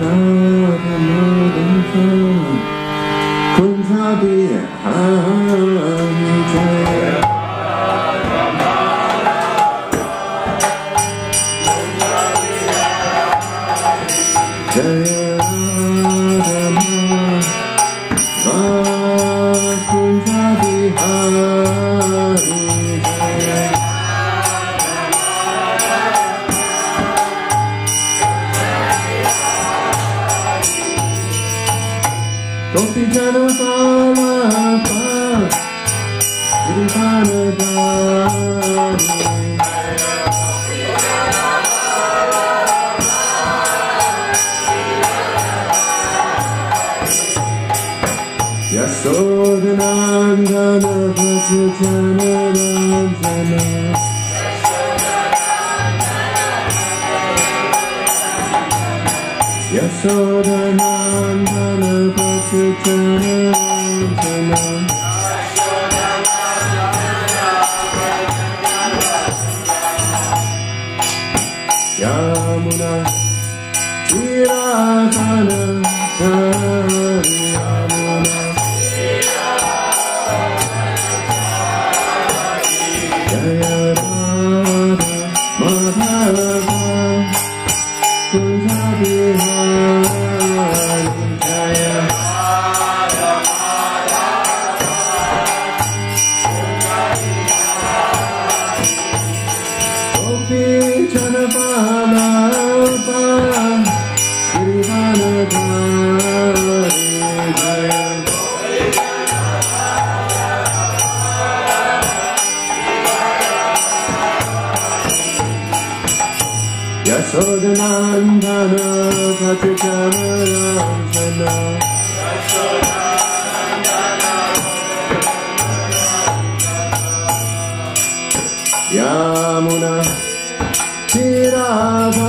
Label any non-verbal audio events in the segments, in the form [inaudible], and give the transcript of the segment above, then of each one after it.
love. Krishna,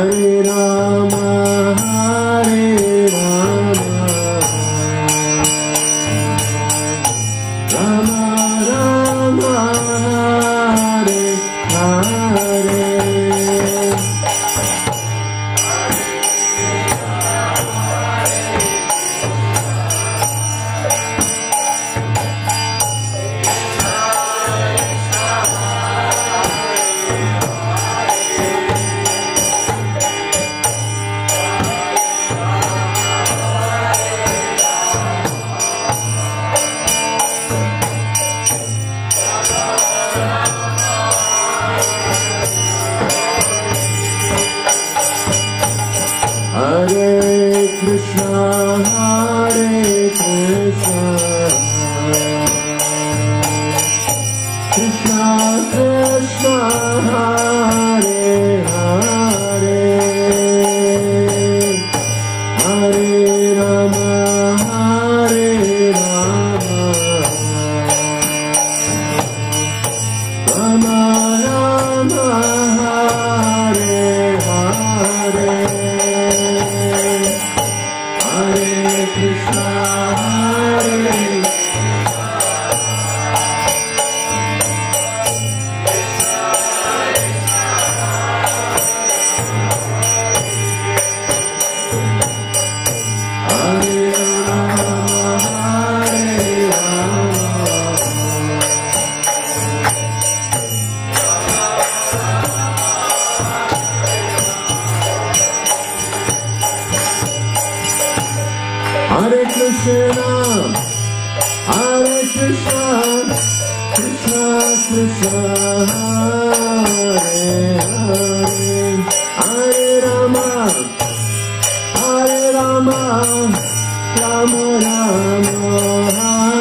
Hare Krishna. Ram Ram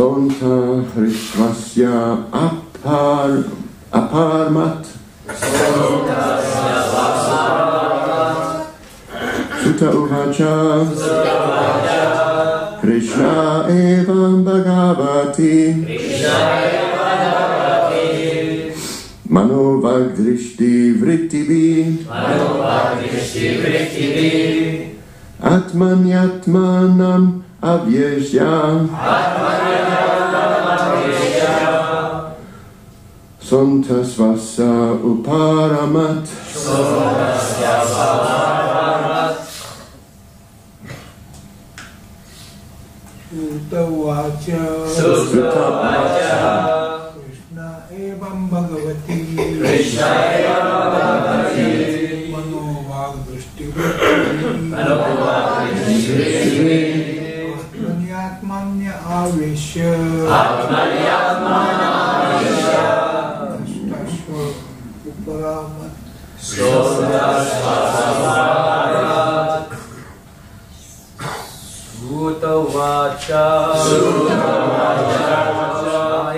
Sonta hrishvasya apar aparmat. Sutta uvacha. Krishna evam bhagavati. Mano vagdrishti vrittibi Atmanyatmanam avyesya Sontasvasa uparamat. Sontasvasa Sutavacha. Sutavacha. Krishna evam Bhagavati. Krishna evam आत्मन्यात्मन्य आवेश्य अष्टाश्व उपरामत् भूतवाच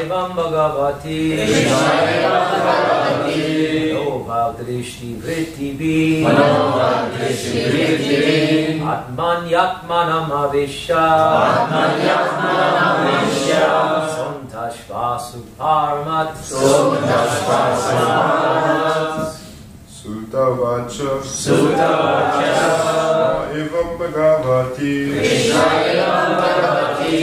एवं भगवती मनोभावदृष्टिवृत्तिभिः मनोभावदृष्टिवृत्तिभिः आत्मान्यात्मानमविश्य आत्मान्यात्मानमविश्य सन्धश्वासुपार्मत् सन्धश्वासुपार्मत् सुतवाच सुतवाच एवं भगवति एवं भगवति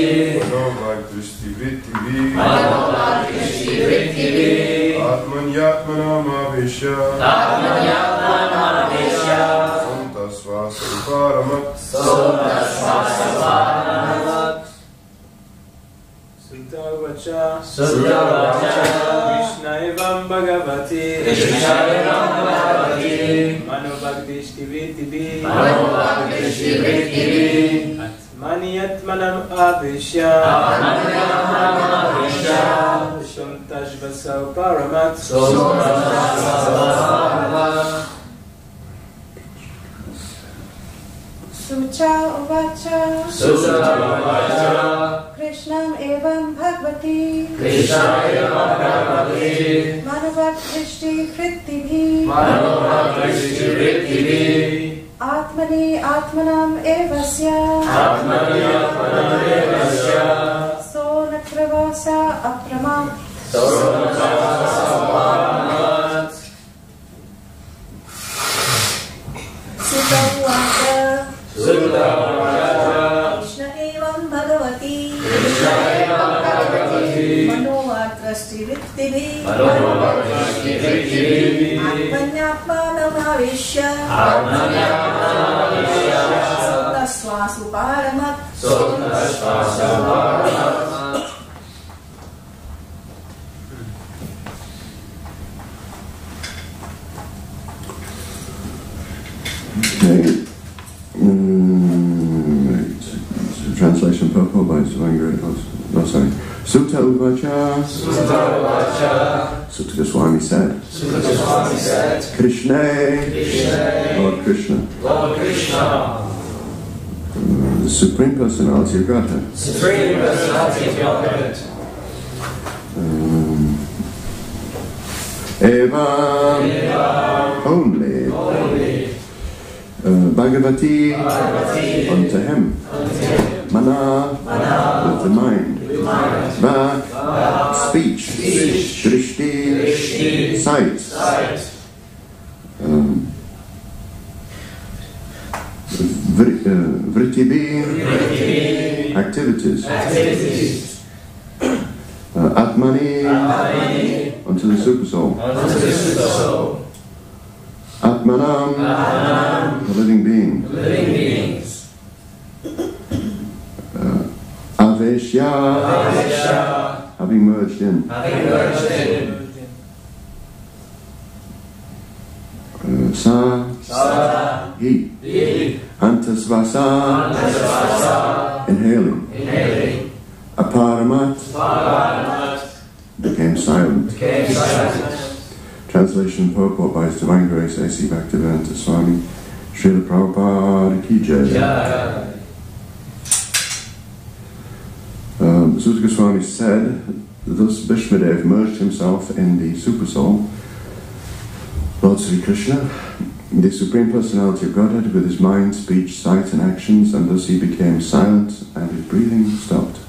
आत्मन्यात्मनामाविश्य। आत्मन्यात्मनामाविश्य। सन्तस्वासं पारमत् सन्तस्वासं पारमत् सुतवच। सुतवच। कृष्णैवं भगवति। कृष्णैवं भगवति। मनोभक्तिष्टिवितिभि मनोभक्तिष्टिवितिभि आत्मन्यात्मनम् आविश्य। Sarvajvasau Paramat Sucha Uvacha Sucha Uvacha Krishnam Evam Bhagavati Krishna Evam Bhagavati Manavad Krishti Krittibhi Manavad Krishti Krittibhi Atmani Atmanam Evasya Atmani Atmanam Evasya So Nakrivasa Apramam selamat. Suta Waka. Suta Krishna Evam Bhagavati. Krishna Evam Bhagavati. Manovatra Vittivi. Manovatra Vittivi. Atmanyapana Bhavishya. Atmanyapana Bhavishya. Sota Swasu Paramat. Sota Swasu Paramat. Purport by Svangari. Oh, sorry. Sutta Uvacha. Suta Goswami said. Krishna. Lord Krishna. Mm, The Supreme Personality of Godhead. Supreme Personality of Godhead. Um, Eva. Only. Uh, Bhagavati. Unto him. Mana. With the mind. Vak. Speech. Drishti. Sight. Um, vri- uh, Vrittibi. Activities. Uh, Atmani. Unto the super soul. Atmanam. The living being. Uh, Aveshya. Having merged in. Uh, sa. He. Antasvasa. Inhaling. Inhaling. Aparamat Paramat. became silent. Became silent. Translation purport by His Divine Grace A.C. Bhaktivedanta Swami Srila Prabhupada Ki Jai. Suta Goswami said, thus Bhishmadev merged himself in the Supersoul, Lord Sri Krishna, the Supreme Personality of Godhead, with his mind, speech, sight, and actions, and thus he became silent and his breathing stopped.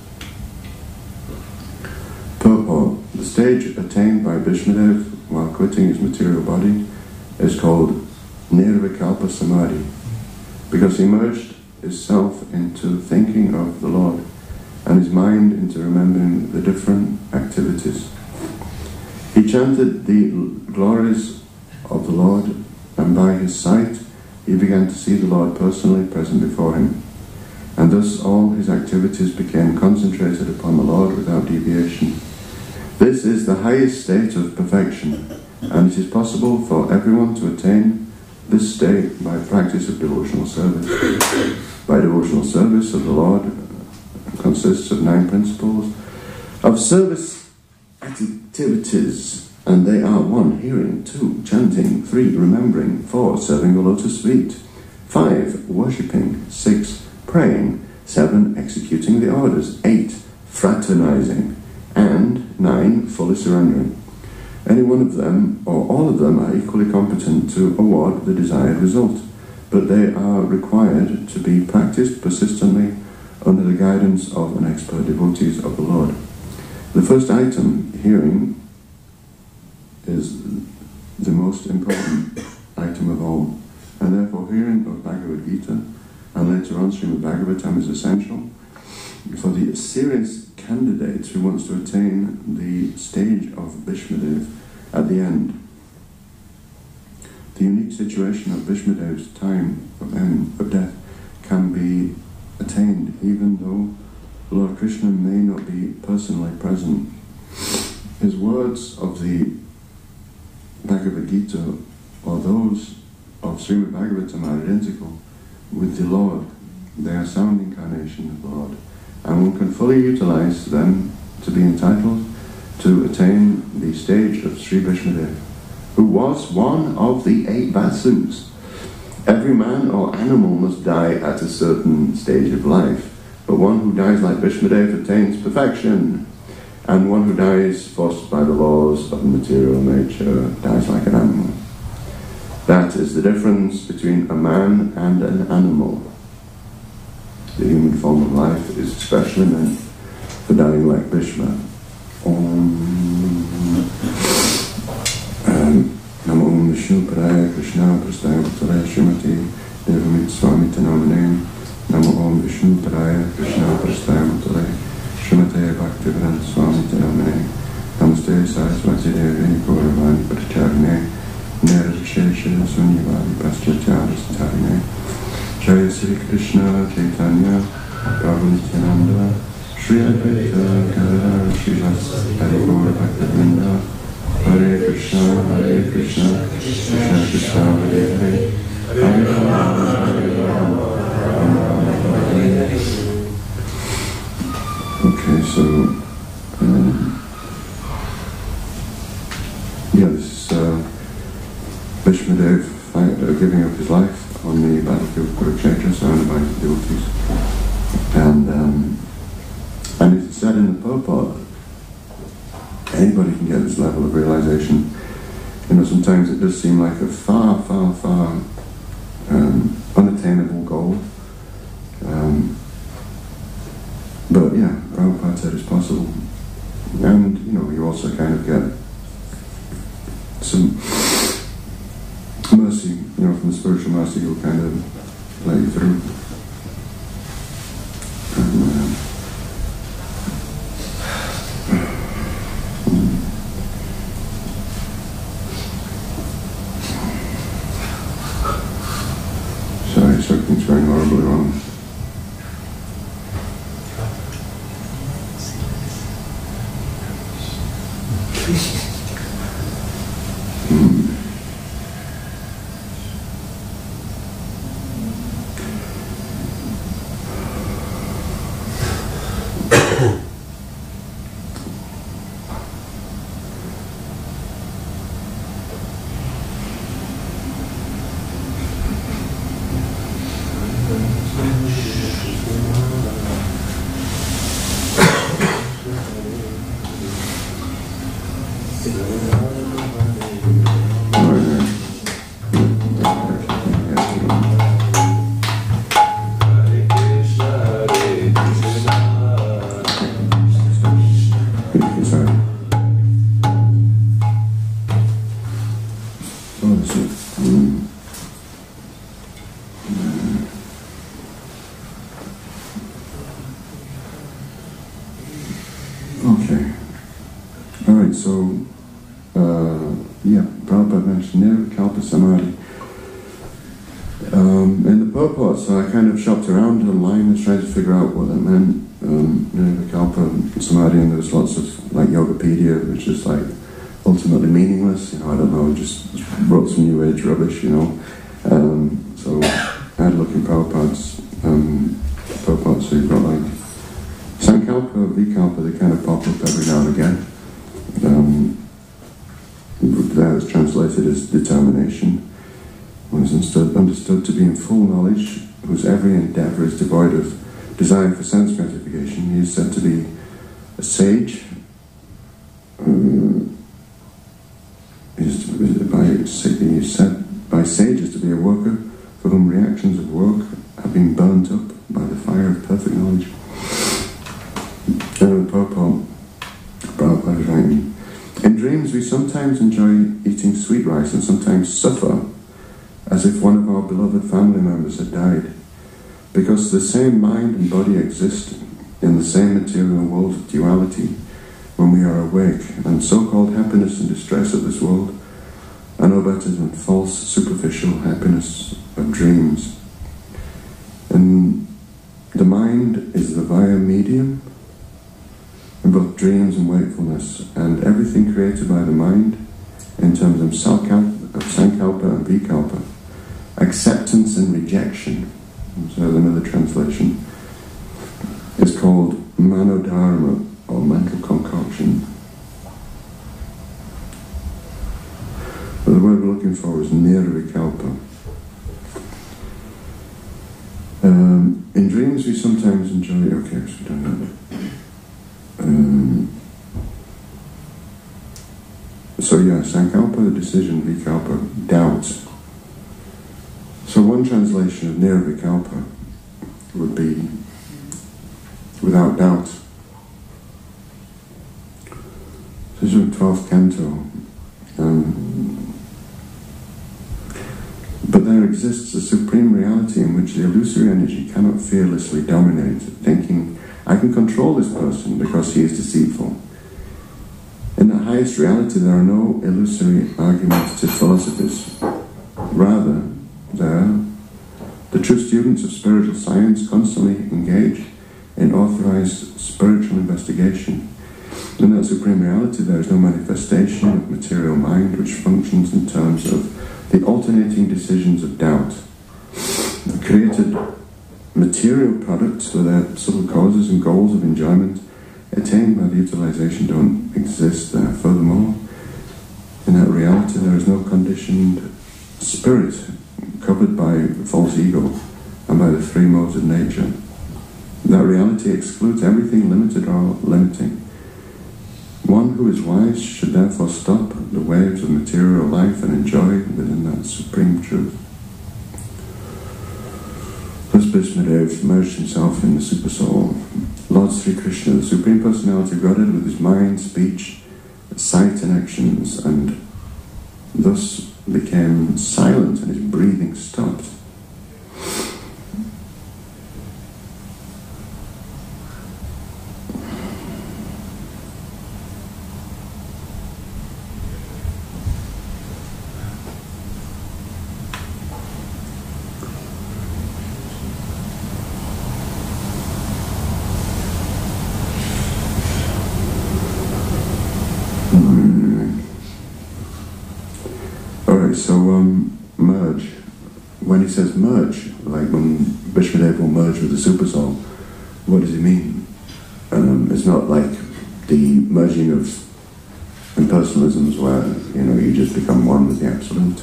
Purport The stage attained by Bhishmadev while quitting his material body is called Nirvikalpa Samadhi, because he merged his self into thinking of the Lord and his mind into remembering the different activities. He chanted the glories of the Lord, and by his sight he began to see the Lord personally present before him. And thus all his activities became concentrated upon the Lord without deviation. This is the highest state of perfection, and it is possible for everyone to attain this state by practice of devotional service. By devotional service of the Lord consists of nine principles of service activities, and they are one, hearing, two, chanting, three, remembering, four, serving the lotus feet, five, worshipping, six, praying, seven, executing the orders, eight, fraternizing, and nine, fully surrendering. Any one of them or all of them are equally competent to award the desired result, but they are required to be practiced persistently under the guidance of an expert devotees of the Lord. The first item, hearing, is the most important item of all, and therefore hearing of Bhagavad Gita and later on Srimad Bhagavatam is essential for the serious candidate who wants to attain the stage of Bhishmadev at the end. The unique situation of Bhishmadev's time of end of death can be attained even though Lord Krishna may not be personally present. His words of the Bhagavad Gita or those of Srimad Bhagavatam are identical with the Lord. They are sound incarnation of the Lord. And one can fully utilize them to be entitled to attain the stage of Sri Bhishmadev, who was one of the eight Vasus. Every man or animal must die at a certain stage of life, but one who dies like Bhishmadev attains perfection, and one who dies forced by the laws of material nature dies like an animal. That is the difference between a man and an animal. The human form of life is especially meant for dying like Bhishma. Om. Um, नमो विष्णुप्राय कृष्णा प्रस्ताय पुत्राय श्रीमती देवमित स्वामी तनोमने नमो ओम विष्णुप्राय कृष्णा प्रस्ताय पुत्राय श्रीमते भक्तिवृंद स्वामी तनोमने नमस्ते सरस्वती देवी गौरवाणी प्रत्यागने निर्शेष शून्यवादी पश्चाचार स्थाने जय श्री कृष्ण चैतन्य प्रभु नित्यानंद श्री अद्वैत गदाधर श्रीवास हरि गौर भक्तवृंदा Hare Krishna Hare Krishna Krishna Krishna Hare Hare. Hare Rama Hare Rama Rama Hare Okay, so um, yeah, uh, uh, giving up his life on the battlefield of Kurukshetra, by devotees. And, um, and it's said in the purport, anybody can get this level of realization. Sometimes it does seem like a far, far, far I kind of shopped around online and tried to figure out what that meant. Um, Nirvikalpa Samadhi, and there's lots of, like, Yogapedia, which is, like, ultimately meaningless. You know, I don't know, just wrote some new age rubbish, you know. Um, so I had a look in Prabhupada's um, purport, so you've got, like, Sankalpa, Vikalpa, they kind of pop up every now and again. Um, that is translated as determination. One is understood, understood to be in full knowledge, whose every endeavour is devoid of desire for gratification. He is said to be a sage. Um, he is to be by, he is said by sages to be a worker for whom reactions of work have been burnt up by the fire of perfect knowledge. And the purport, Prabhupada is writing, in dreams we sometimes enjoy eating sweet rice and sometimes suffer as if one of our beloved family members had died. Because the same mind and body exist in the same material world of duality when we are awake, and so-called happiness and distress of this world are no better than false, superficial happiness of dreams. And the mind is the via medium in both dreams and wakefulness, and everything created by the mind in terms of salkalpa, of sankalpa and vikalpa, acceptance and rejection, so another translation, is called manodharma or mental concoction. But the word we're looking for is nirvikalpa. Um, in dreams, we sometimes enjoy. Okay, so we don't know. Um, so yeah, sankalpa, decision, vikalpa, doubt. One translation of nirvikalpa would be without doubt. This is in 12th canto. Um, but there exists a supreme reality in which the illusory energy cannot fearlessly dominate, thinking, I can control this person because he is deceitful. In the highest reality, there are no illusory argumentative philosophies. Rather, there, true students of spiritual science constantly engage in authorized spiritual investigation. In that supreme reality, there is no manifestation of material mind which functions in terms of the alternating decisions of doubt. The created material products with their subtle causes and goals of enjoyment attained by the utilization don't exist there. Furthermore, in that reality, there is no conditioned spirit covered by false ego and by the three modes of nature. That reality excludes everything limited or limiting. One who is wise should therefore stop the waves of material life and enjoy within that supreme truth. Thus Bhishmadev merged himself in the Supersoul. Lord Sri Krishna, the Supreme Personality of Godhead, with his mind, speech, sight, and actions, and thus became silent and his breathing stopped. Alright, so um, merge. When he says merge, like when Bhishmadev will merge with the Super Soul, what does he mean? Um, it's not like the merging of impersonalisms where you know you just become one with the absolute.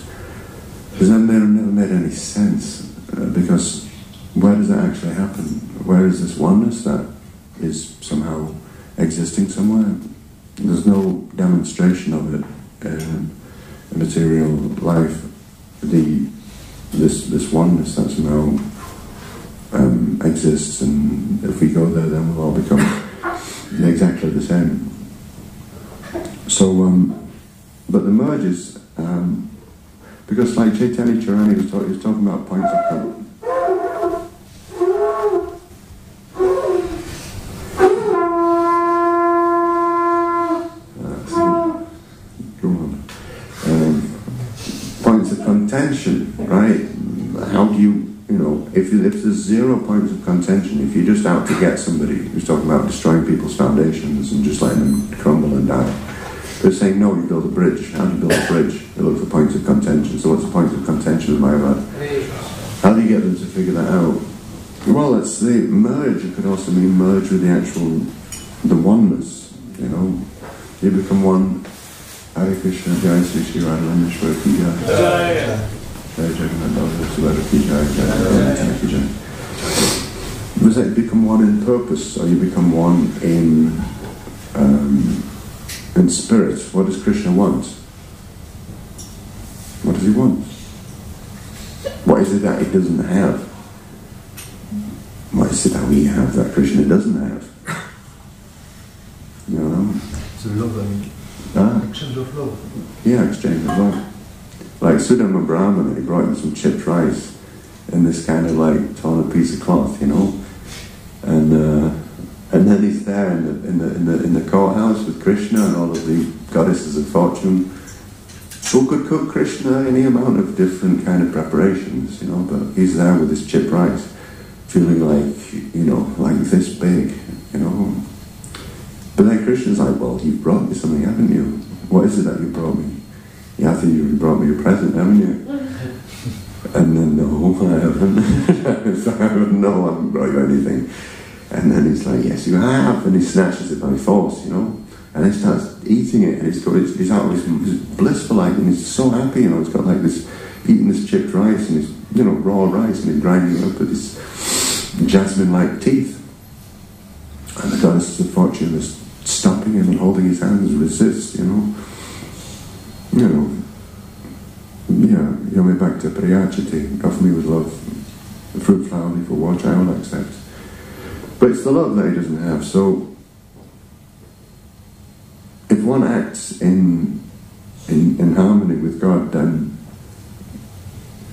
Because that never, never made any sense. Uh, because where does that actually happen? Where is this oneness that is somehow existing somewhere? there's no demonstration of it in material life. The this this oneness that somehow um, exists, and if we go there, then we'll all become [coughs] exactly the same. So, um, but the merge is um, because, like Chaitanya Charani was, talk, was talking about points of con- Uh, Go on. Um, points of contention, right? How do you, you know, if, you, if zero points of contention, if you're just out to get somebody who's talking about destroying people's foundations and just letting them crumble and die, they're saying, no, you build a bridge. How do you build a bridge? They look for points of contention. So what's the point of contention in my life? How do you get them to figure that out? Well, it's the merge. It could also mean merge with the actual, the oneness. You know, you become one. Hare Krishna, Jai Sri Sri Radha-Londonishvara Ki Jai. Jai Jagannath Baladev Subhadra Ki Jai, Jai Jagannath Ki Jai. Was that you become one in purpose, or you become one in um, in spirit? What does Krishna want? What does he want? What is it that he doesn't have? What is it that we have that Krishna doesn't have? You know? So love, I mean, Ah, exchange of love. yeah, exchange of love. Like Sudama Brahmana, he brought him some chipped rice in this kind of like torn piece of cloth, you know? And then he's there in the, in the in the in the courthouse with Krishna and all of the goddesses of fortune. Who could cook Krishna any amount of different kind of preparations, you know? But he's there with his chip rice, feeling like you know, like this big, you know. But then Krishna's like, well, you've brought me something, haven't you? What is it that you brought me? Yeah, I think you brought me a present, haven't you? [laughs] And then, no, I haven't. [laughs] so I haven't, no, I haven't brought you anything. And then he's like, yes, you have. And he snatches it by force, you know. And he starts eating it, and he's, got, he's, he's out, he's, he's blissful, like, and he's so happy, you know. He's got like this, eating this chipped rice, and he's, you know, raw rice, and he's grinding it up with his jasmine-like teeth. And the goddess of fortune is stopping him and holding his hands, resist, you know. You know, yeah, Yome bhaktya prayacchati, offer me with love, the fruit flower leaf or watch I will accept. But it's the love that he doesn't have, so if one acts in, in, in harmony with God, then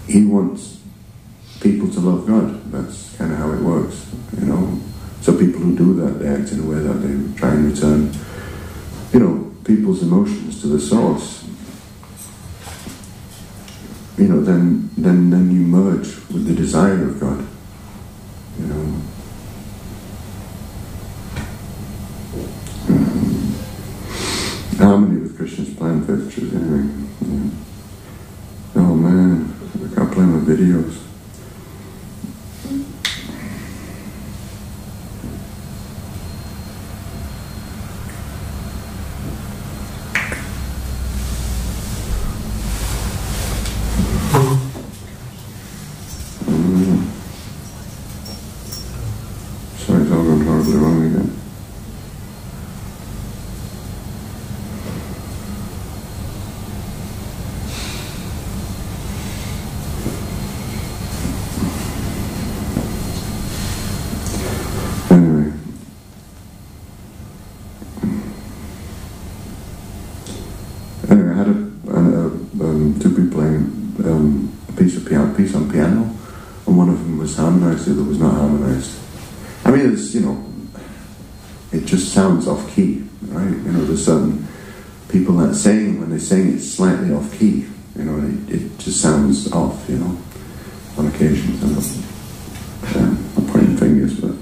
he wants people to love God. That's kind of how it works, you know. So people who do that, they act in a way that they try and return, you know, people's emotions to the source. You know, then then then you merge with the desire of God. You know. Mhm. Harmony with Krishna's planned virtues, anyway. Yeah. Oh man, I can't play my videos. Mm. Sorry, it's all gone horribly wrong again. Anyway. Anyway, I had a, a, a um, two people playing um, a piece of piano, piece on piano, and one of them was harmonized, other was not harmonized. I mean, it's you know, it just sounds off key, right? You know, there's certain people that sing when they sing it's slightly off key. You know, it, it just sounds off. You know, on occasions. I'm not, I'm pointing fingers, but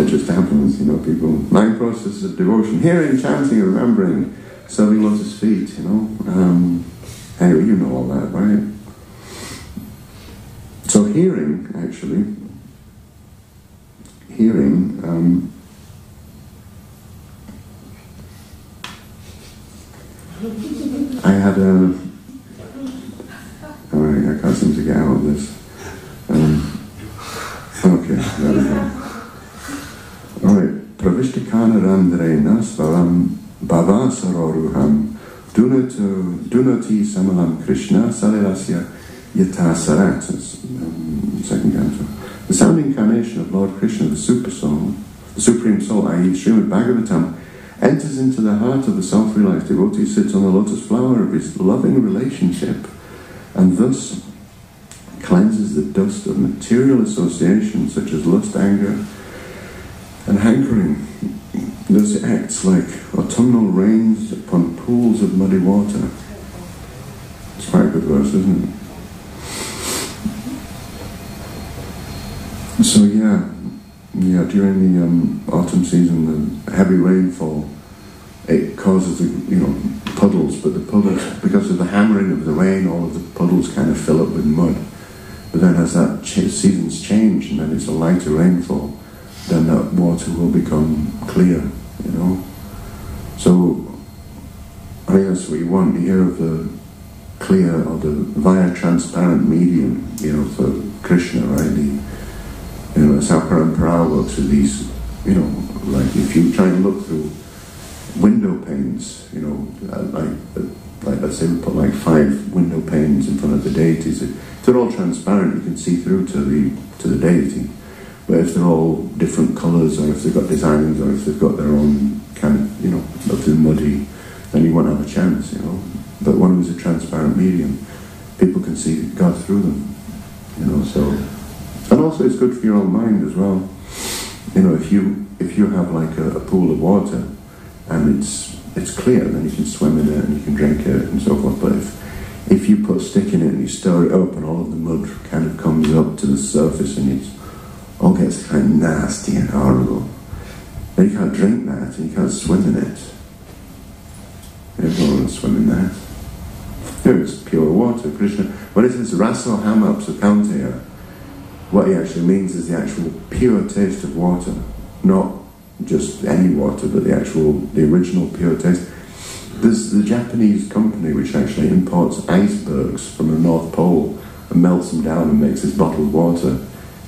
it just happens. You know, people nine processes of devotion, hearing, chanting, remembering, serving lotus feet. You know, um, anyway, you know all that, right? Hearing, actually, hearing. Um, I had a. Alright, I can't seem to get out of this. Um, okay, there we go. Alright. Pravishtikana Randrena Svaram bhavasaroruham dunati samalam Krishna salilasya yata sarat. That's, um, second canto. The sound incarnation of Lord Krishna, the super soul, the supreme soul, i.e. Srimad Bhagavatam, enters into the heart of the self-realized devotee, sits on the lotus flower of his loving relationship, and thus cleanses the dust of material associations such as lust, anger, and hankering. Thus it acts like autumnal rains upon pools of muddy water. It's quite a good verse, isn't it? So yeah, yeah. During the um, autumn season, the heavy rainfall it causes the you know puddles, but the puddles because of the hammering of the rain, all of the puddles kind of fill up with mud. But then as that ch- seasons change and then it's a lighter rainfall, then that water will become clear. You know. So I what you want. Hear of the clear or the via transparent medium, you know, for Krishna, right? The, you know, how Parampara works with these, you know, like if you try and look through window panes, you know, uh, like, uh, like let's say we put like five window panes in front of the deities, if they're all transparent, you can see through to the to the deity. But if they're all different colours, or if they've got designs, or if they've got their own kind of, you know, if they're muddy, then you won't have a chance, you know. But one who's a transparent medium, people can see God through them, you know. So, and also it's good for your own mind as well. You know, if you if you have like a, a pool of water and it's it's clear, then you can swim in it and you can drink it and so forth. But if if you put a stick in it and you stir it up and all of the mud kind of comes up to the surface and it all oh, gets kind of nasty and horrible, then you can't drink that and you can't swim in it. Everyone will swim in that. Here it's pure water. Krishna, when it says raso 'ham apsu kaunteya, what he actually means is the actual pure taste of water, not just any water, but the actual, the original pure taste. There's the Japanese company which actually imports icebergs from the North Pole and melts them down and makes this bottled water,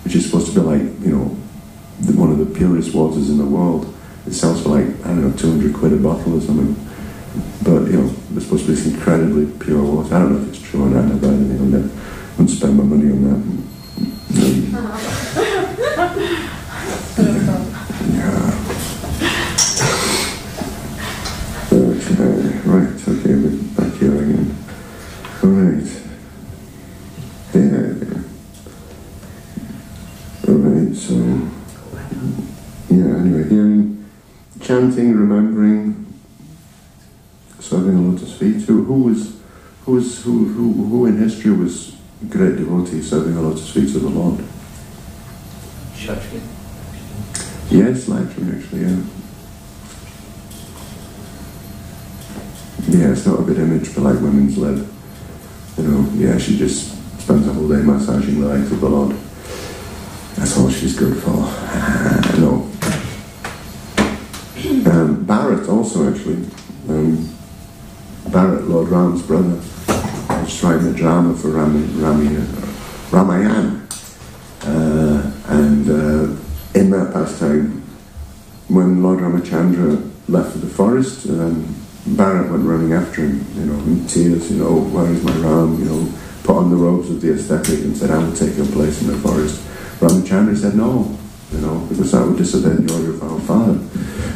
which is supposed to be like, you know, one of the purest waters in the world. It sells for like, I don't know, 200 quid a bottle or something. But, you know, it's supposed to be this incredibly pure water. I don't know if it's true or not, I've anything on that. I wouldn't spend my money on that. Yeah. Okay, right, okay, we're back here again. Alright. Yeah. Alright, so yeah, anyway, hearing chanting, remembering, serving the lotus feet. Who who was who was who who who in history was a great devotee serving the lotus feet of the Lord? Shashkin. Yes, Lakshmi actually, yeah. Yeah, it's not a good image for like women's lib. You know, yeah, she just spends the whole day massaging the legs of the Lord. That's all she's good for. no. Um, Bharat also actually. Um, Bharat, Lord Ram's brother, was writing a drama for Rami, Rami, uh, Ramayana. Uh, and uh, in that pastime, when Lord Ramachandra left for the um, Bharat went running after him, you know, in tears, you know, "Oh, where is my Ram, you know, put on the robes of the aesthetic and said, I will take your place in the forest. Ramachandra said, no, you know, because that would disobey the order of our father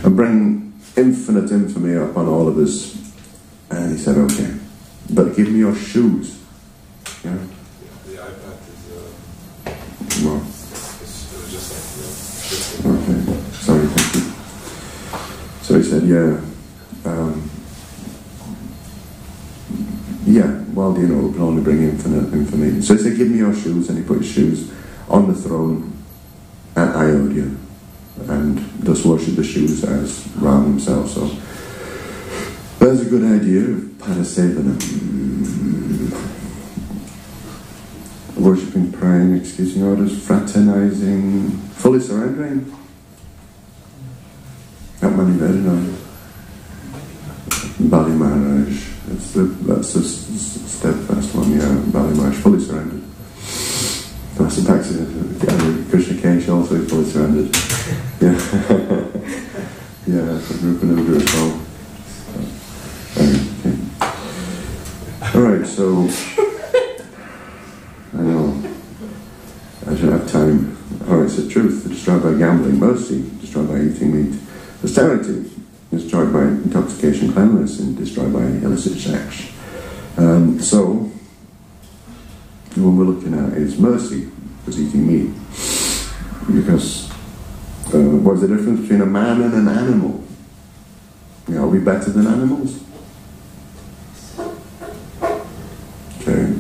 and bring infinite infamy upon all of us. And he said, okay, but give me your shoes. Yeah? The iPad is, uh, Well, it's, it was just like, know, Okay, sorry, thank you. So he said, yeah, um, yeah, well, you know, will only bring infinite infamy. So he said, give me your shoes, and he put his shoes on the throne at Ayodhya, and thus worshipped the shoes as Ram himself. So there's a good idea of Padasevana. Worshipping, praying, excusing orders, fraternizing, fully surrendering. That money there, you the, that's the steadfast one, yeah, Bali Maharaj, fully surrendered. Master The uh, Krishna Kesh also fully surrendered. [laughs] Yeah, [laughs] yeah, Rupananda as well. All right, so [laughs] I know I don't have time. All right, so truth destroyed by gambling, mercy destroyed by eating meat, austerity destroyed by intoxication. Cleanliness, and destroyed by illicit sex. Um, so, the one we're looking at is mercy, was eating meat. Because uh, what's the difference between a man and an animal? You know, are we better than animals? Okay.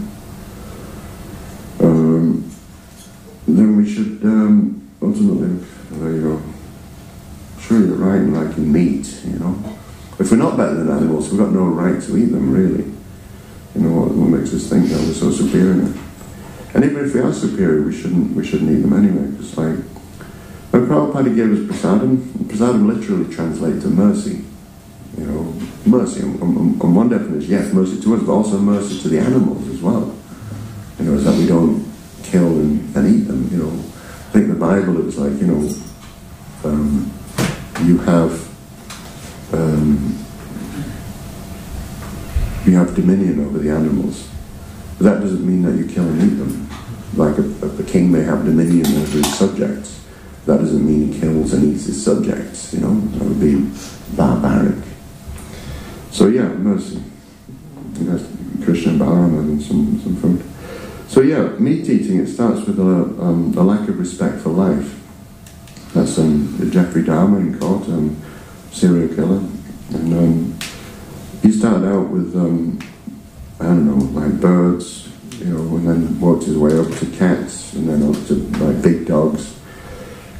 Um, then we should um, ultimately, there you go. Sure, you're right in liking meat, you know. If we're not better than animals, we've got no right to eat them, really. You know, what, what makes us think that we're so superior? And even if we are superior, we shouldn't we shouldn't eat them anyway. Because like when Prabhupada gave us prasadam, prasadam literally translates to mercy. You know, mercy. On, on, on one definition, yes, mercy to us, but also mercy to the animals as well. You know, is that we don't kill and, and eat them. You know, I think the Bible it was like you know, um, you have um, you have dominion over the animals. But that doesn't mean that you kill and eat them. Like a, a king may have dominion over his subjects. That doesn't mean he kills and eats his subjects. You know, that would be barbaric. So yeah, mercy. That's Krishna and some, some food. So yeah, meat eating, it starts with a, um, a lack of respect for life. That's um, Jeffrey Dahmer in court, um, serial killer. And um, he started out with, um, I don't know, like birds, you know, and then worked his way up to cats, and then up to like big dogs.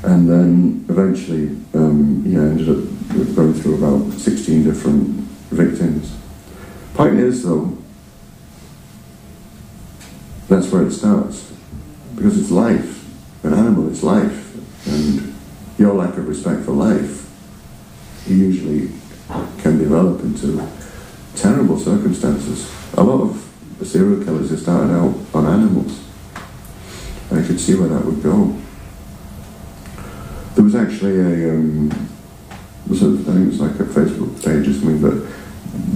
And then eventually, um, yeah, ended up going through about 16 different victims. Point is, though, that's where it starts. Because it's life. An animal is life. And your lack of respect for life usually can develop into terrible circumstances. A lot of serial killers have started out on animals. I could see where that would go. There was actually a, um, was a, I think it was like a Facebook page or something, but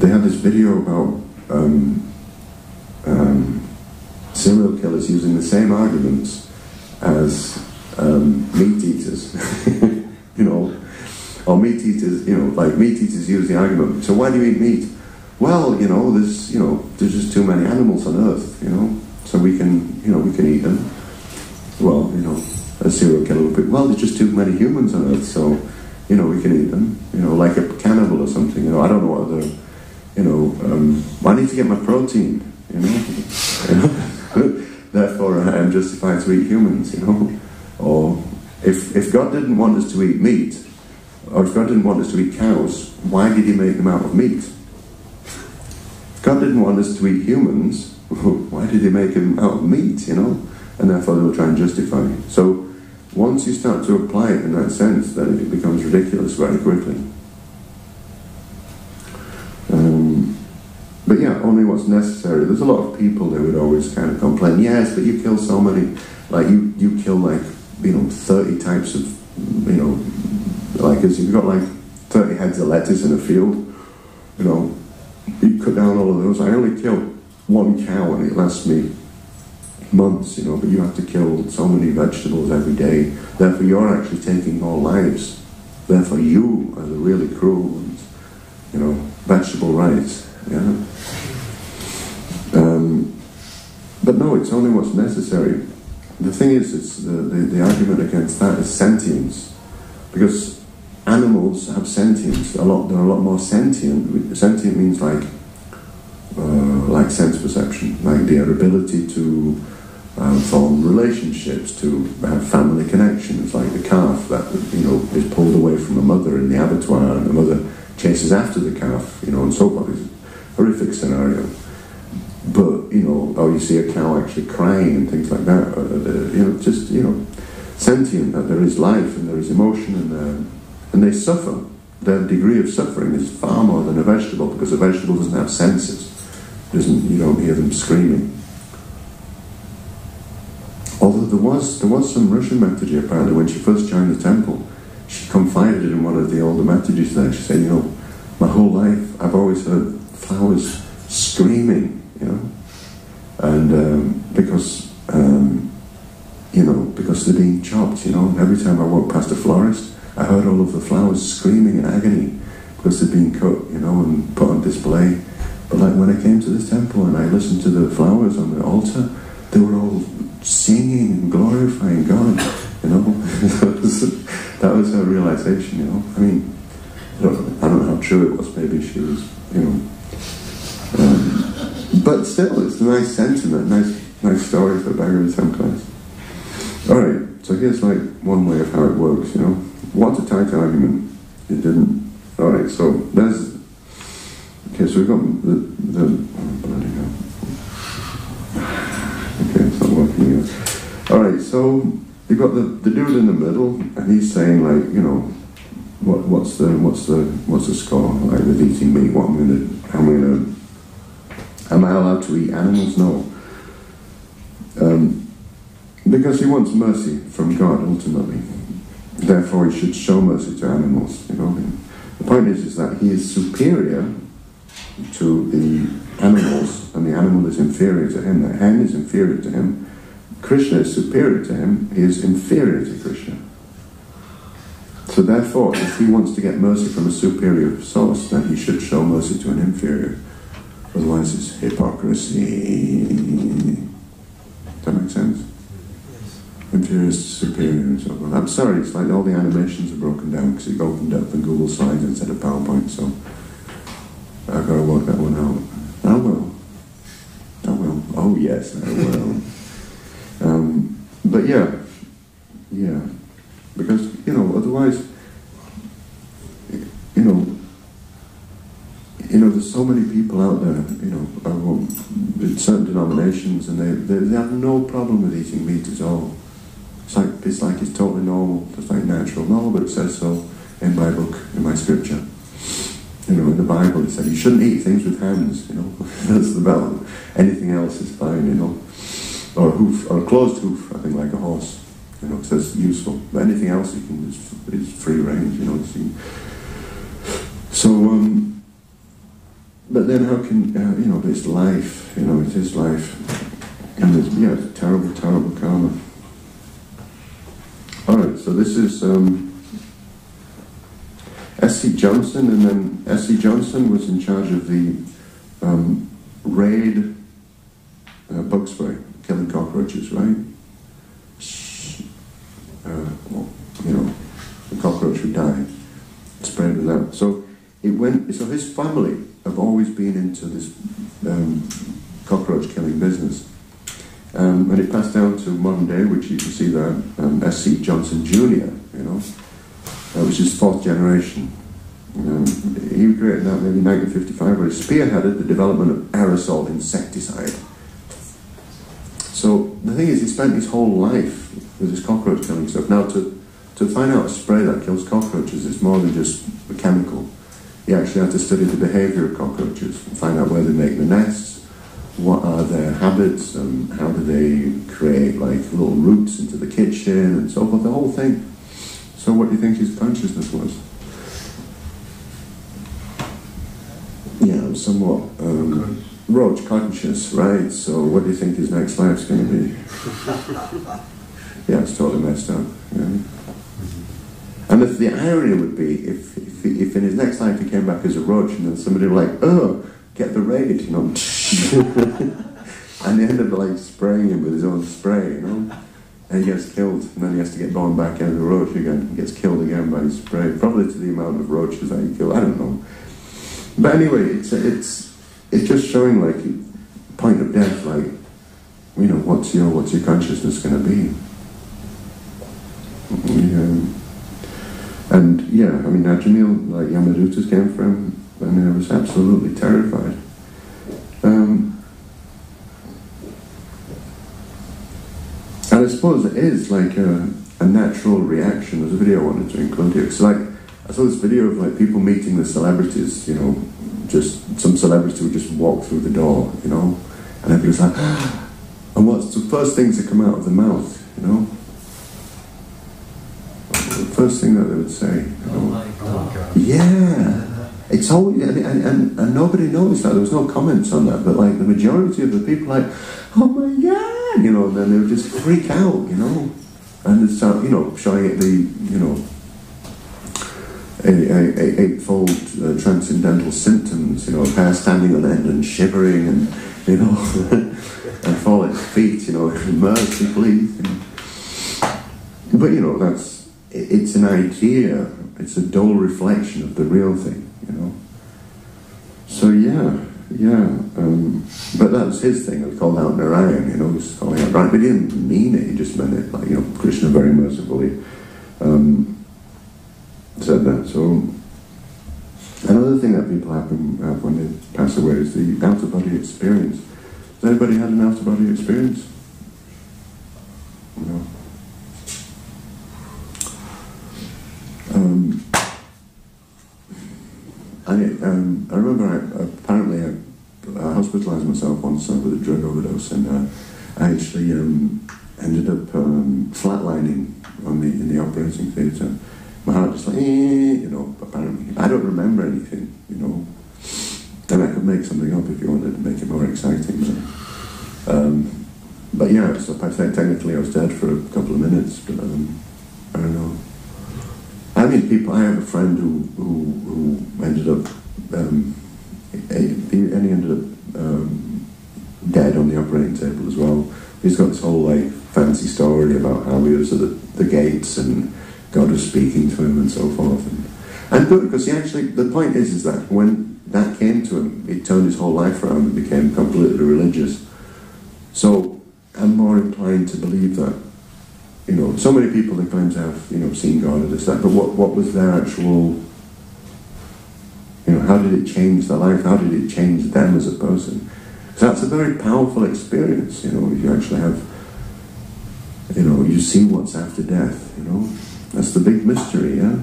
they had this video about um, um, serial killers using the same arguments as um, meat eaters. [laughs] you know, or meat eaters, you know, like meat eaters use the argument. So why do you eat meat? Well, you know, there's, you know, there's just too many animals on Earth, you know, so we can, you know, we can eat them. Well, you know, a serial killer would be, well, there's just too many humans on Earth, so, you know, we can eat them. You know, like a cannibal or something. You know, I don't know what other, you know, um, I need to get my protein. You know, you know? therefore I am justified to eat humans. You know, or if if God didn't want us to eat meat, or if God didn't want us to eat cows, why did He make them out of meat? God didn't want us to eat humans, [laughs] why did He make them out of meat? You know, and therefore they will try and justify it. So once you start to apply it in that sense, then it becomes ridiculous very quickly. Um, but yeah, only what's necessary. There's a lot of people that would always kind of complain, yes, but you kill so many, like you, you kill like, you know, 30 types of, you know, like as you've got like 30 heads of lettuce in a field, you know, you cut down all of those. I only kill one cow and it lasts me months, you know, but you have to kill so many vegetables every day. Therefore, you're actually taking more lives. Therefore, you are the really cruel ones, you know, vegetable rights, yeah. Um, but no, it's only what's necessary. The thing is, it's the, the, the argument against that is sentience, because animals have sentience. A lot, they're a lot more sentient. Sentient means like, uh, like sense perception, like their ability to um, form relationships, to have family connections, like the calf that you know is pulled away from a mother in the abattoir, and the mother chases after the calf, you know, and so forth. It's a horrific scenario. But you know, or you see a cow actually crying and things like that. Or, uh, you know, just you know, sentient that there is life and there is emotion and uh, and they suffer. Their degree of suffering is far more than a vegetable because a vegetable doesn't have senses. Doesn't you don't hear them screaming. Although there was there was some Russian Mataji apparently when she first joined the temple, she confided in one of the older Matajis there. She said, you know, my whole life I've always heard flowers screaming, you know, and um, because um, you know because they're being chopped, you know. And every time I walk past a florist, I heard all of the flowers screaming in agony because they'd been cut, you know, and put on display. But like when I came to this temple and I listened to the flowers on the altar, they were all singing and glorifying God, you know. [laughs] that, was, her realization, you know. I mean, I don't, I don't know how true it was. Maybe she was, you know. Um, but still, it's a nice sentiment, nice, nice story for Bhagavatam class. All right, so here's like one way of how it works, you know. Watertight argument. It didn't. All right, so there's. Okay, so we've got the the. Oh, bloody hell. Okay, it's not working here. All right, so you've got the, the dude in the middle, and he's saying like, you know, what what's the what's the what's the score like with eating meat? What I'm gonna how am I gonna am I allowed to eat animals? No. Um, because he wants mercy from God ultimately. Therefore, he should show mercy to animals. You know, the point is, is that he is superior to the animals, and the animal is inferior to him. The hen is inferior to him. Krishna is superior to him. He is inferior to Krishna. So therefore, if he wants to get mercy from a superior source, then he should show mercy to an inferior. Otherwise, it's hypocrisy. Does that make sense? Inferior superior and so on. I'm sorry, it's like all the animations are broken down because it opened up in Google Slides instead of PowerPoint, so I've got to work that one out. I will. I will. Oh, yes, I will. [laughs] um, but yeah, yeah. Because, you know, otherwise, you know, you know, there's so many people out there, you know, well, with certain denominations, and they, they, they have no problem with eating meat at all. It's like it's like it's totally normal, it's like natural. No, but it says so in my book, in my scripture. You know, in the Bible it said you shouldn't eat things with hands, you know. [laughs] That's the bell. Anything else is fine, you know. Or hoof, or a closed hoof, I think like a horse. You know, it says useful. But anything else you can is, is free range, you know. So, um, but then how can, uh, you know, it's life, you know, it is life. And it's, yeah, terrible, terrible karma. Alright, so this is um, S.C. Johnson, and then S.C. Johnson was in charge of the um, Raid uh, bug spray, killing cockroaches, right? Uh, well, you know, the cockroach would die, sprayed with that. So it went. So his family have always been into this um, cockroach killing business. Um, and it passed down to modern day, which you can see there, um, S.C. Johnson Jr., you know, uh, which is fourth generation. Um, he created that maybe in 1955, where he spearheaded the development of aerosol insecticide. So the thing is, he spent his whole life with his cockroach killing stuff. Now, to, to find out a spray that kills cockroaches, it's more than just a chemical. He actually had to study the behavior of cockroaches, and find out where they make the nests, what are their habits, and how do they create like little roots into the kitchen and so forth, the whole thing. So what do you think his consciousness was? Yeah, somewhat um, roach conscious, right? So what do you think his next life's going to be? [laughs] yeah, it's totally messed up. Yeah. And if the irony would be if, if, if in his next life he came back as a roach and then somebody were like, oh, get the Raid, you know. [laughs] [laughs] and they end up like spraying him with his own spray, you know. And he gets killed, and then he has to get born back into the roach again. He gets killed again by his spray, probably to the amount of roaches that he killed. I don't know. But anyway, it's it's it's just showing like point of death, like you know, what's your what's your consciousness going to be? Yeah. And yeah, I mean, Najamil, like Yamadutas came from, I mean, I was absolutely terrified. Um, and I suppose it is like a, a natural reaction. There's a video I wanted to include here. It's like, I saw this video of like people meeting the celebrities, you know, just some celebrity would just walk through the door, you know, and everybody's like, [gasps] and what's the first things that come out of the mouth, you know? The first thing that they would say, you know? Oh my god. Yeah, it's always and, and, and, nobody noticed that. There was no comments on that, but like the majority of the people, like, oh my god, you know, and then they would just freak out, you know, and start, you know, showing it the, you know, a, a, a eightfold uh, transcendental symptoms, you know, hair standing on end and shivering, and you know, [laughs] and fall at feet, you know, [laughs] mercy, please. But you know, that's it- it's an idea. It's a dull reflection of the real thing, you know. So yeah, yeah. Um, but that's his thing. It's called out Narayan, you know. He's calling out right, but he didn't mean it. He just meant it like you know, Krishna very mercifully um, said that. So another thing that people happen have when they pass away is the out of body experience. Has anybody had an out of body experience? No. I, um, I remember I, apparently I, I hospitalised myself once with a drug overdose and uh, I actually um, ended up um, flatlining on the, in the operating theatre. My heart just like, eh, you know, apparently. I don't remember anything, you know. And I could make something up if you wanted to make it more exciting. But, um, but yeah, so technically I was dead for a couple of minutes, but um, I don't know. I mean, people. I have a friend who who, who ended up, um, he, he ended up um, dead on the operating table as well. He's got this whole like fancy story about how he was at the, the gates and God was speaking to him and so forth. And, and because he actually. The point is, is that when that came to him, he turned his whole life around and became completely religious. So I'm more inclined to believe that you know, so many people they claim to have, you know, seen God or this, that, but what, what was their actual, you know, how did it change their life? How did it change them as a person? So that's a very powerful experience, you know, if you actually have, you know, you see what's after death, you know. That's the big mystery, yeah?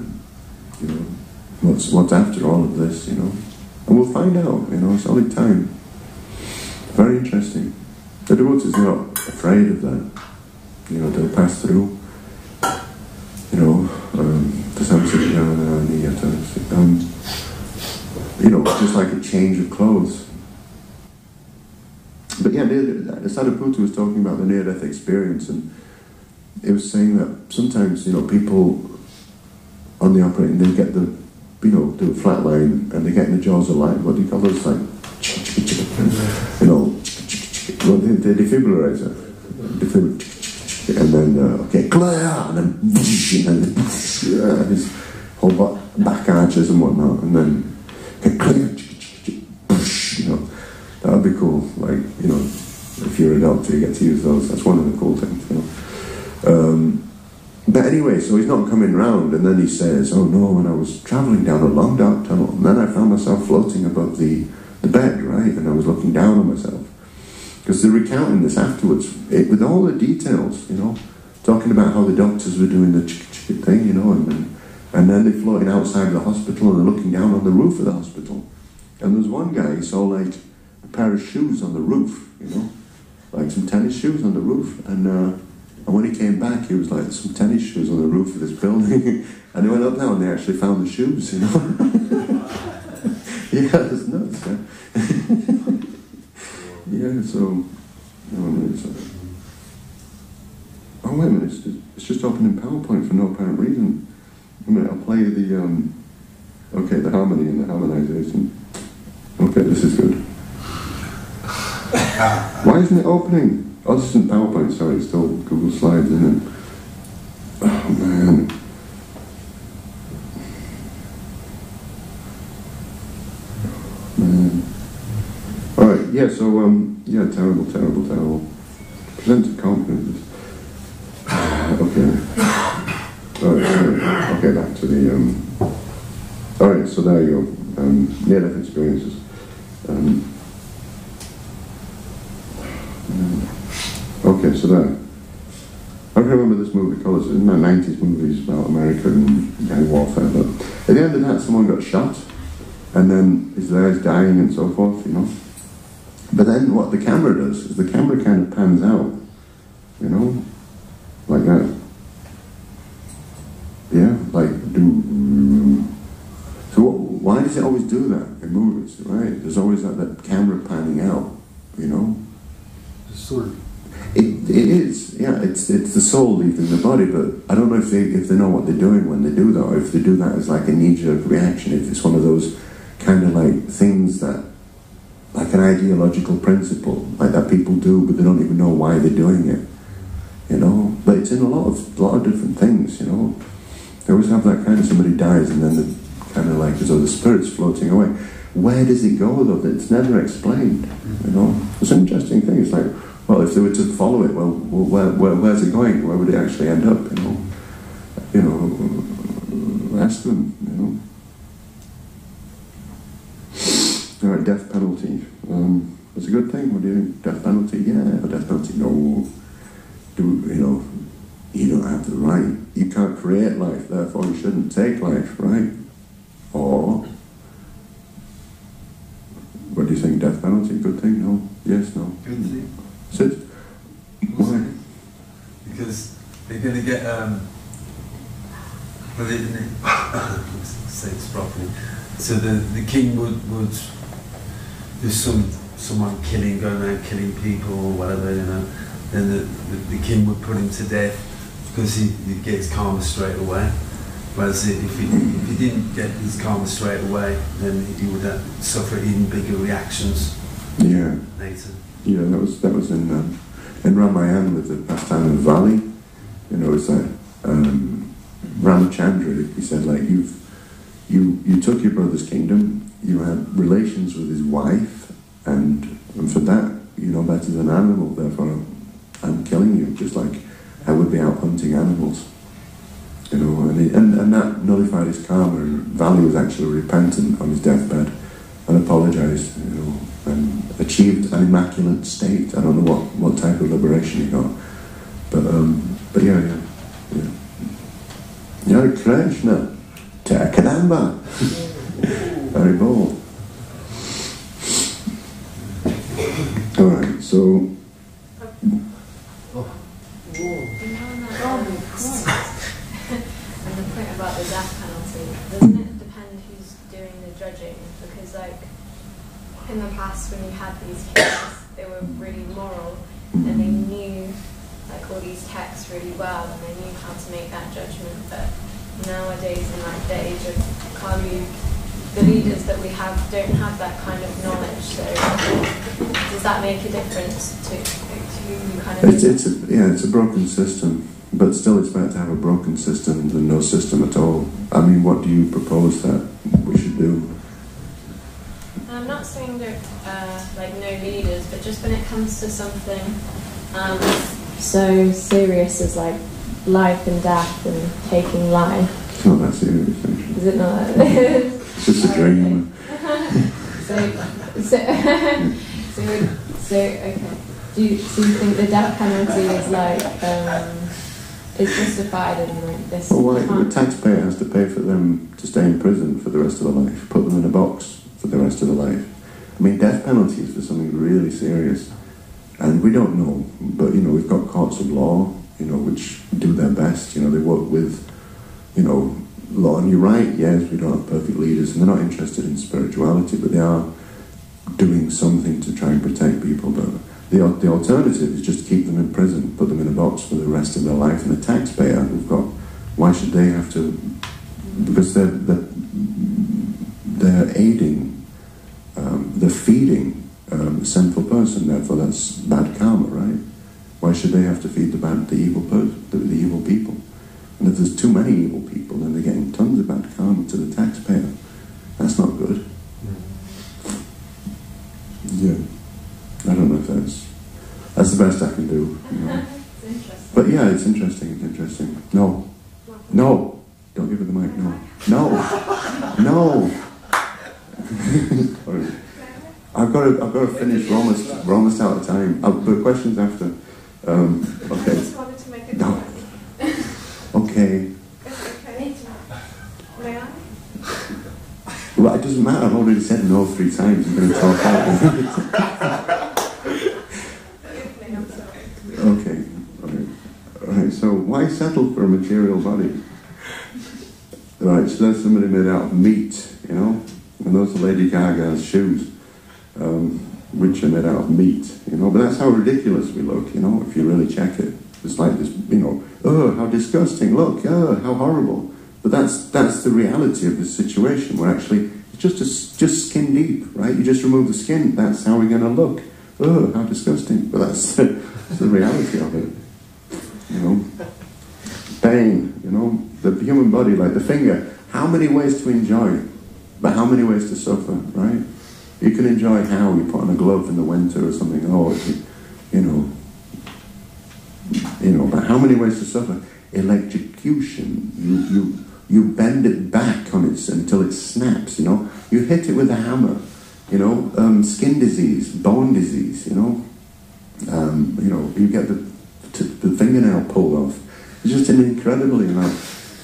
You know, what's, what's after all of this, you know. And we'll find out, you know, it's only time. Very interesting. The devotees are not afraid of that you know, they'll pass through, you know, um, the the um, you know, just like a change of clothes. But yeah, the, the was talking about the near-death experience, and it was saying that sometimes, you know, people on the operating, they get the, you know, a flat line, and they get in the jaws of life. What do you call those? Like, you know, well, the, the defibrillator. Defibrillator and then uh, okay, clear, and then and then his whole ba- back arches and whatnot, and then okay, clear, you know, that would be cool. Like you know, if you're an doctor, you get to use those. That's one of the cool things. You know. Um, but anyway, so he's not coming round, and then he says, "Oh no, when I was travelling down a long dark tunnel, and then I found myself floating above the the bed, right, and I was looking down on myself." Because they're recounting this afterwards it, with all the details, you know, talking about how the doctors were doing the thing, you know, and then, and then they're floating outside the hospital and they're looking down on the roof of the hospital. And there's one guy, he saw like a pair of shoes on the roof, you know, like some tennis shoes on the roof. And, uh, and when he came back, he was like, some tennis shoes on the roof of this building. [laughs] and he went up there and they actually found the shoes, you know. [laughs] yeah, it's nuts, yeah. [laughs] Yeah, so. Oh, wait a minute, it's just, it's just in PowerPoint for no apparent reason. A minute, I'll play the. Um, okay, the harmony and the harmonization. Okay, this is good. Why isn't it opening? Oh, this isn't PowerPoint, sorry, it's still Google Slides, isn't it? Oh. Man. All right, yeah. So, um, yeah, terrible, terrible, terrible. To confidence. [sighs] okay. All right, sorry. okay. Back to the. Um, all right, so there you go. Um, near-death experiences. Um, okay, so there. I remember this movie because called, in my 90s movies about American gang warfare, but at the end of that, someone got shot, and then there, he's dying, and so forth, you know. But then what the camera does is the camera kind of pans out, you know, like that. Yeah, like do. So wh- why does it always do that in movies, right? There's always that, that camera panning out, you know? The soul. It, it is, yeah. It's it's the soul leaving the body, but I don't know if they if they know what they're doing when they do that, or if they do that as like a knee jerk reaction. If it's one of those kind of like things that, like an ideological principle, like that people do, but they don't even know why they're doing it. You know, but it's in a lot of lot of different things. You know, they always have that kind of somebody dies and then the kind of like as though the spirit's floating away. Where does it go though? It's never explained. You know, it's an interesting thing. It's like, well, if they were to follow it, well, well where, where, where's it going? Where would it actually end up? You know, you know, ask them. You know. Right, death penalty. Um, it's a good thing. What do you think? Death penalty? Yeah, or death penalty? No. Do you know? You don't have the right. You can't create life, therefore you shouldn't take life, right? Or what do you think? Death penalty? Good thing? No. Yes. No. Good thing. Sid? Why? Because they're going to get, um, well, they, they, let's say this properly. So the, the king would, would, there's some, someone killing, going around killing people or whatever, you know, then the, the, the king would put him to death because he, he'd get his karma straight away. Whereas if he, if he didn't get his karma straight away, then he would uh, suffer even bigger reactions Yeah. later. Yeah, that was that was in um, in Ramayana with the pastime of Vali. You know, it's like um, Ramachandra. He said like you've you you took your brother's kingdom. You had relations with his wife, and, and for that you're no better than an animal. Therefore, I'm killing you, just like I would be out hunting animals. You know, and, he, and and that nullified his karma. And Vali was actually repentant on his deathbed and apologized. You know, and achieved an immaculate state. I don't know what, what type of liberation he got, but um, but yeah, yeah, yeah. Hare Krishna, Takadamba, [laughs] very bold. All right, so [laughs] And the point about the death penalty, doesn't it depend who's doing the judging? Because like in the past when you had these kings, they were really moral and they knew like all these texts really well and they knew how to make that judgment. But nowadays in like the age of Kali, the leaders that we have don't have that kind of knowledge. So does that make a difference to, to you kind of it's it's a, yeah, it's a broken system, but still, it's better to have a broken system than no system at all. I mean, what do you propose that we should do? I'm not saying that uh, like no leaders, but just when it comes to something um, so serious as like life and death and taking life, It's not that serious, actually. is it not? [laughs] It's just a dream. so, [laughs] so, so, so, okay. Do you, so you think the death penalty is like um, is justified in like this? Well, why, the taxpayer has to pay for them to stay in prison for the rest of their life, put them in a box for the rest of their life. I mean, death penalties for something really serious, and we don't know, but you know, we've got courts of law, you know, which do their best. You know, they work with, you know, And you're right, yes, we don't have perfect leaders, and they're not interested in spirituality, but they are doing something to try and protect people. But the, the alternative is just keep them in prison, put them in a box for the rest of their life. And the taxpayer, we've got, why should they have to? Because they're they're, they're aiding, um, they're feeding um, a sinful person. Therefore, that's bad karma, right? Why should they have to feed the bad, the evil the, the evil people? And if there's too many evil people, then they're getting tons of bad karma to the taxpayer. That's not good. Yeah. I don't know if that's that's the best I can do. You know. [laughs] But yeah, it's interesting. It's interesting. No, no, don't give her the mic. No, no, no. [laughs] I've got to. I've got to finish. We're almost. We're almost out of time. I'll put questions after. Um, okay. just wanted to make a No. Okay. Okay. May I? Well, it doesn't matter. I've already said no three times. I'm going to talk out. Okay. All right. All right. So why settle for a material body? All right. So somebody made out of meat you know, and those are Lady Gaga's shoes, um, which are made out of meat, you know. But that's how ridiculous we look, you know, if you really check it. It's like this, you know, oh, how disgusting! Look, oh, how horrible. But that's that's the reality of the situation. We're actually it's just a, just skin deep, right? You just remove the skin. That's how we're going to look. Oh, how disgusting! But that's, that's the reality of it. You know, pain. You know, the human body, like the finger. How many ways to enjoy, but how many ways to suffer, right? You can enjoy how you put on a glove in the winter or something. Oh, you, you know, you know. But how many ways to suffer? Electrocution. You you you bend it back on it until it snaps. You know, you hit it with a hammer. You know, um, skin disease, bone disease. You know, um, you know, you get the the fingernail pulled off. It's just an incredibly you know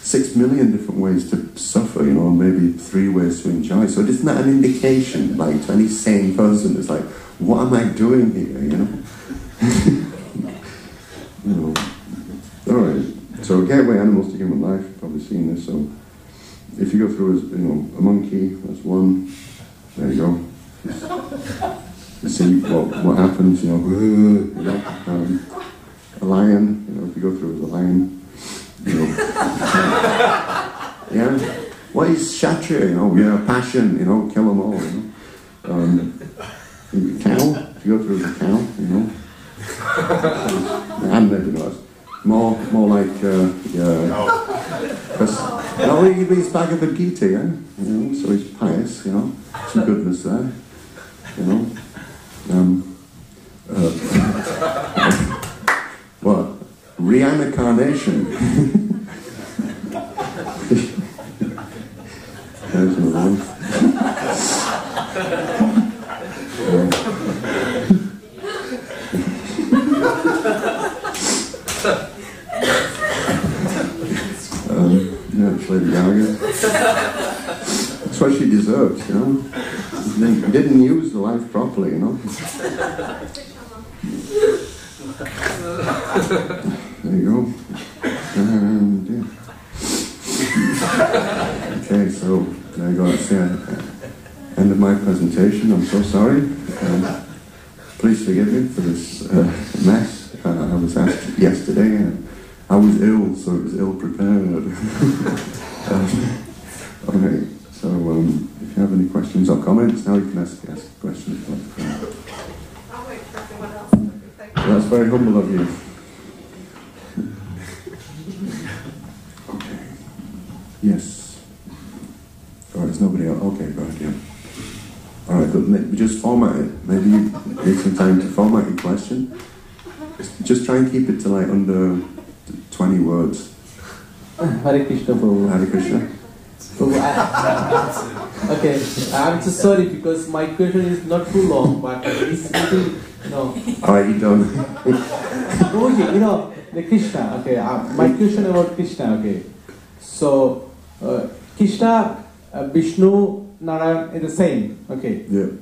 six million different ways to suffer. You know, maybe three ways to enjoy. So isn't that an indication, like to any sane person, it's like, what am I doing here? You know. [laughs] you know. All right. So gateway animals to human life. You've probably seen this. So if you go through as you know a monkey, that's one. There you go. You see what what happens. You know. you know um, a lion. You know, if you go through as a lion, you know. yeah. What is Kshatriya? You know, yeah, passion. You know, kill them all. You know. Um, cow. If you go through as a cow, you know. [laughs] I'm maybe not. More, more like, uh, yeah. Because, no, he reads Bhagavad Gita, yeah? You know, so he's pious, you know. Some goodness there, you know. Um, uh, [laughs] what? Reincarnation. [laughs] There's another one. Um, That's what she deserves, you know. Didn't use the life properly, you know. There you go. And, yeah. Okay, so there you go. That's the uh, end of my presentation. I'm so sorry. Um, please forgive me for this uh, mess. Uh, I was asked yesterday, and I was ill, so it was ill prepared. [laughs] um, okay, so um, if you have any questions or comments, now you can ask, ask questions. I'll wait for everyone else. That's very humble of you. [laughs] Okay. Yes. All right, there's nobody else. Okay, ahead, yeah. All right, ma- just format it. Maybe you need some time to format your question. Just try and keep it to like under 20 words. Hare Krishna Prabhu. Hare Krishna. Prabhu, I, okay, I'm just sorry because my question is not too long, but it's little, you know, All right, you done. [laughs] Prabhuji, you know, the Krishna, okay, uh, my question about Krishna, okay. So, uh, Krishna, uh, Vishnu, Narayan is the same, okay. Yeah.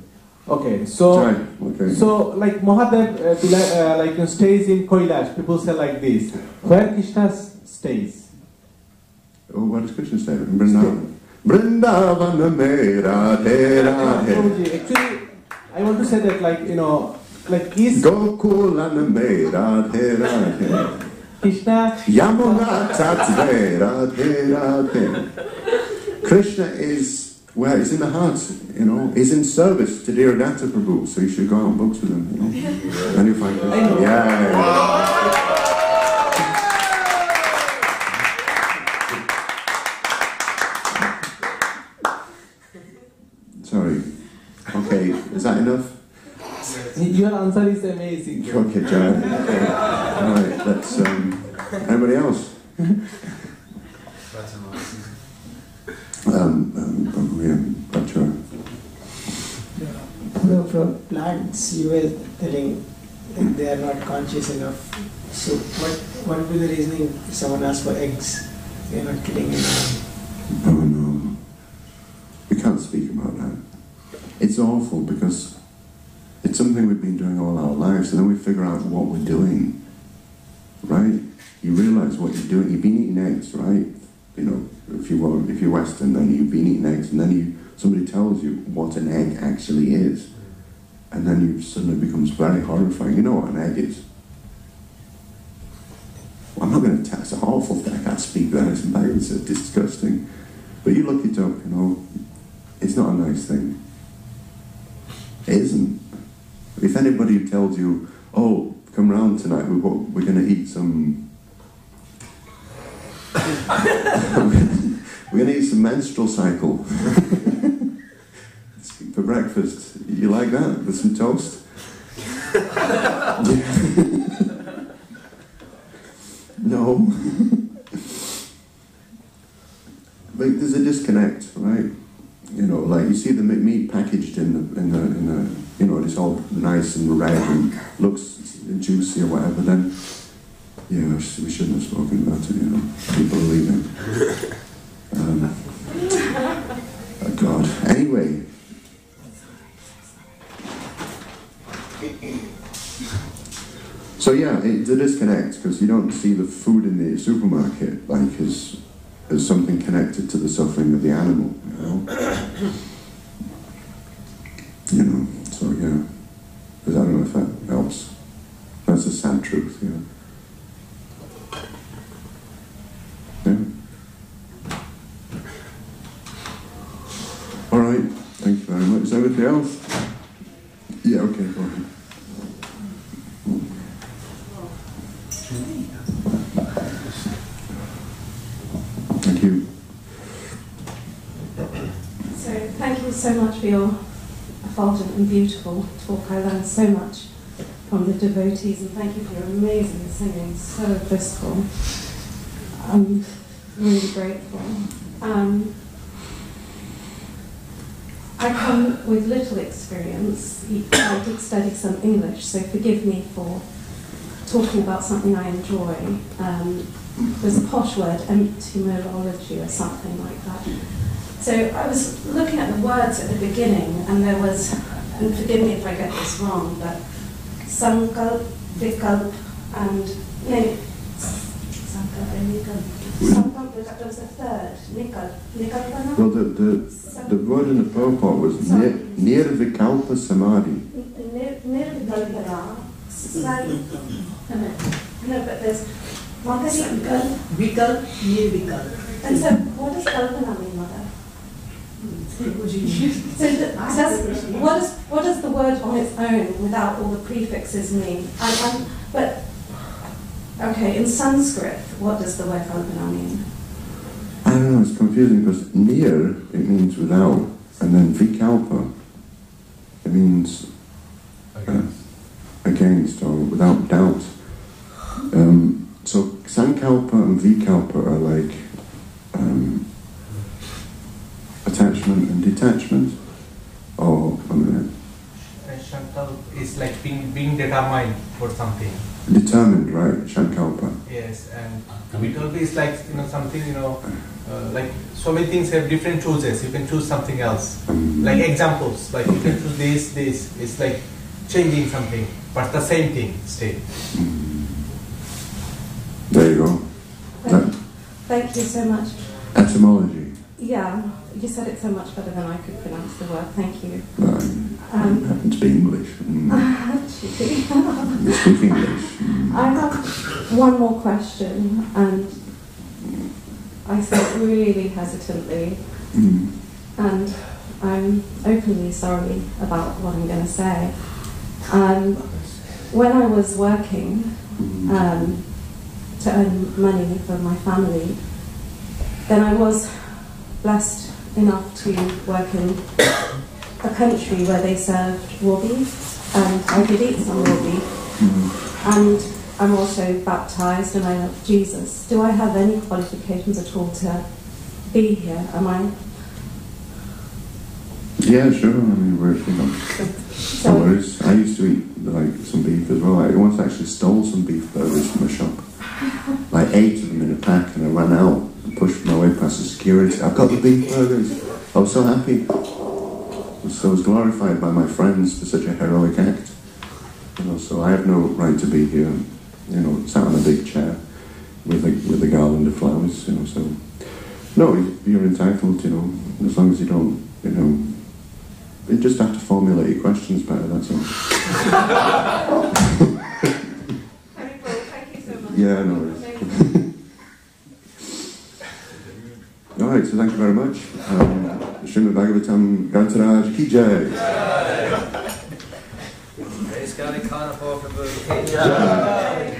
Okay, so, okay. so like Mahadev, uh, uh, like you know, stays in Kailash, people say like this, where Krishna stays? Oh, what does Krishna say? Vrindavan. Vrindavan me radhe radhe. Actually, I want to say that like, you know, like is Gokulan me radhe radhe. Krishna Yamuna tatve radhe radhe. Krishna is well, it's in the heart, you know. It's in service to Dhiradatta Prabhu, so you should go out on books with him, you know. And you'll find Krishna. I know. Yeah. yeah. Sorry. Okay, is that enough? Your answer is amazing. Okay, John. Okay. All right, let's. Um, anybody else? Um, um, yeah, Bachelor. No, from plants, you were telling they are not conscious enough. So, what what would be the reasoning if someone asked for eggs? They are not killing anyone. Oh no. We can't speak about that. It's awful because it's something we've been doing all our lives, and then we figure out what we're doing. Right? You realise what you're doing. You've been eating eggs, right? You know, if you were, if you're Western, then you've been eating eggs, and then you somebody tells you what an egg actually is, and then you suddenly becomes very horrifying. You know what an egg is? Well, I'm not going to tell. It's an awful thing. I can't speak that. It's, bad. it's disgusting. But you look it up. You know, it's not a nice thing. It isn't. If anybody tells you, "Oh, come round tonight. We're go- we're going to eat some." [laughs] we're going to eat some menstrual cycle [laughs] for breakfast. You like that with some toast? [laughs] no. but there's a disconnect, right? You know, like you see the meat packaged in the in the in the you know it's all nice and red and looks juicy or whatever. Then yeah, we shouldn't have spoken about it. You know, people are leaving. Um, [laughs] oh God. Anyway. So yeah, it's a disconnect because you don't see the food in the supermarket like as as something connected to the suffering of the animal. You know. [coughs] you know. So yeah, because I don't know if that helps. That's a sad truth. Yeah. Yeah. All right. Thank you very much. Is there anything else? Yeah. Okay. Go ahead. Thank you. So thank you so much for your effulgent and beautiful talk. I learned so much from the devotees and thank you for your amazing singing, so blissful. I'm really grateful. Um, I come with little experience. I did study some English, so forgive me for talking about something I enjoy. Um, there's a posh word, etymology or something like that. So I was looking at the words at the beginning, and there was, and forgive me if I get this wrong, but sankalp, vikalp, and no, sankalp and vikalp. Sankalp, vikalp, there was a third, nikalp, nikalpana? Well, the, the, the word in the purport was nirvikalpa samadhi. Nir- Nirvikalpana, san- no, but there's, what is it? Vikalp, nirvikalp. And so, what does kalpana mean, mother? So does, what, is, what does the word on its own, without all the prefixes, mean? And, but, okay, in Sanskrit, what does the word kalpana mean? I don't know, it's confusing because nir, it means without, and then vikalpa, it means uh, against or without doubt. Um, so sankalpa and vikalpa are like um, attachment and detachment. Or, I mean, And Shankal is like being, being determined for something. determined, right? Shankalpa. Yes, and Vikalpa is like, you know, something, you know, uh, like so many things have different choices. You can choose something else. Like examples, like you can choose this, this. It's like changing something, but the same thing still. There you go. That, Thank you so much. etymology. Yeah, you said it so much better than I could pronounce the word. Thank you. I Um, happen to be English. [laughs] Mm. You speak English. [laughs] I have one more question, and I said really hesitantly, Mm. and I'm openly sorry about what I'm going to say. Um, when I was working um, to earn money for my family, then I was blessed enough to work in a country where they served raw beef, and I did eat some raw beef. Mm-hmm. And I'm also baptized and I love Jesus. Do I have any qualifications at all to be here? Am I? Yeah, sure. I mean, we're, you know, no worries. I used to eat like some beef as well. I once actually stole some beef burgers from a shop, [laughs] like eight of them in a pack, and I ran out pushed my way past the security. I've got the beef burgers. I was so happy. I was, so glorified by my friends for such a heroic act. You know, so I have no right to be here. You know, sat on a big chair with a with a garland of flowers. You know, so no, you're entitled. You know, as long as you don't you know, you just have to formulate your questions better, that's all. [laughs] [laughs] Thank you so much. Yeah, no worries. All right, so thank you very much. Um, Srimad Bhagavatam Granthraj Ki Jai. Praise God, Kana Prabhu Ki Jai.